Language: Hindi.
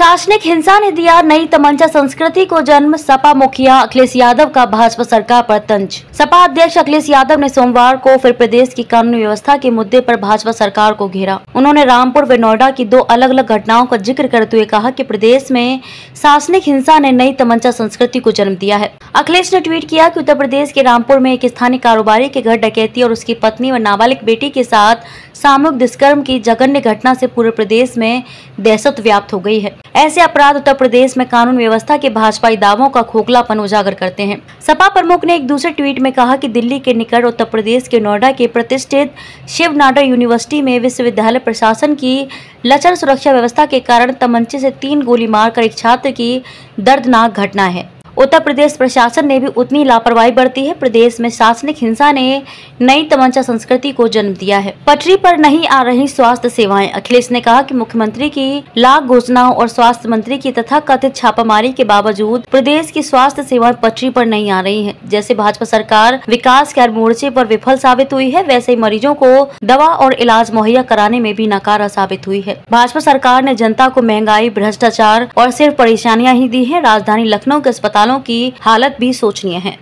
शासनिक हिंसा ने दिया नई तमंचा। संस्कृति को जन्म। सपा मुखिया अखिलेश यादव का भाजपा सरकार पर तंज। सपा अध्यक्ष अखिलेश यादव ने सोमवार को फिर प्रदेश की कानून व्यवस्था के मुद्दे पर भाजपा सरकार को घेरा। उन्होंने रामपुर व नोएडा की दो अलग अलग घटनाओं का ज़िक्र करते हुए कहा कि प्रदेश में शासनिक हिंसा ने नई तमंचा संस्कृति को जन्म दिया है। अखिलेश ने ट्वीट किया कि उत्तर प्रदेश के रामपुर में एक स्थानीय कारोबारी के घर डकैती और उसकी पत्नी व नाबालिग बेटी के साथ सामूहिक दुष्कर्म की जघन्य घटना से पूरे प्रदेश में दहशत व्याप्त हो गई है। ऐसे अपराध उत्तर प्रदेश में कानून व्यवस्था के भाजपाई दावों का खोखलापन उजागर करते हैं। सपा प्रमुख ने एक दूसरे ट्वीट में कहा कि दिल्ली के निकट उत्तर प्रदेश के नोएडा के प्रतिष्ठित शिव नाडर यूनिवर्सिटी में विश्वविद्यालय प्रशासन की लचर सुरक्षा व्यवस्था के कारण तमंचे से तीन गोली मारकर एक छात्र की दर्दनाक घटना है। उत्तर प्रदेश प्रशासन ने भी उतनी लापरवाही बरती है। प्रदेश में शासनिक हिंसा ने नई तमंचा संस्कृति को जन्म दिया है। पटरी पर नहीं आ रही स्वास्थ्य सेवाएँ। अखिलेश ने कहा कि मुख्यमंत्री की लाख घोषणाओं और स्वास्थ्य मंत्री की तथा कथित छापामारी के बावजूद प्रदेश की स्वास्थ्य सेवाएँ पटरी पर नहीं आ रही है। जैसे भाजपा सरकार विकास के मोर्चे पर विफल साबित हुई है, वैसे ही मरीजों को दवा और इलाज मुहैया कराने में भी नकारा साबित हुई है। भाजपा सरकार ने जनता को महँगाई, भ्रष्टाचार और सिर्फ़ परेशानियाँ ही दी है। राजधानी लखनऊ के अस्पतालों की हालत भी सोचनीय है।